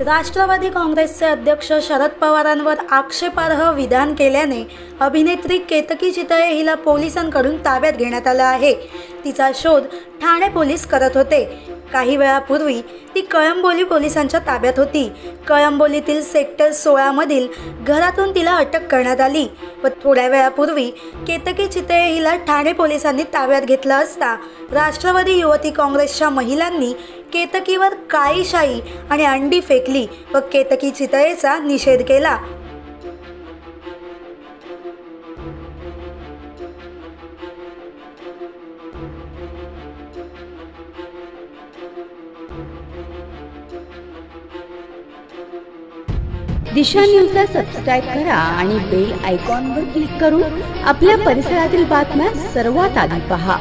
राष्ट्रवादी काँग्रेसचे अध्यक्ष शरद पवारांवर आक्षेपार्ह विधान केल्याने अभिनेत्री केतकी चितळे हिला पोलिसांकडून ताब्यात घेण्यात आलं आहे. तिचा शोध ठाणे पोलीस करत होते. काही वेळापूर्वी ती कळंबोली पोलिसांच्या ताब्यात होती. कळंबोलीतील सेक्टर सोळामधील घरातून तिला अटक करण्यात आली व थोड्या वेळापूर्वी केतकी चितळे हिला ठाणे पोलिसांनी ताब्यात घेतलं असता राष्ट्रवादी युवती काँग्रेसच्या महिलांनी केतकीवर काळीशाही आणि अंडी फेकली व केतकी चितळेचा निषेध केला. दिशा न्यूजला सबस्क्राईब करा आणि बेल आयकॉनवर क्लिक करून आपल्या परिसरातील बातम्या सर्वात आधी पहा.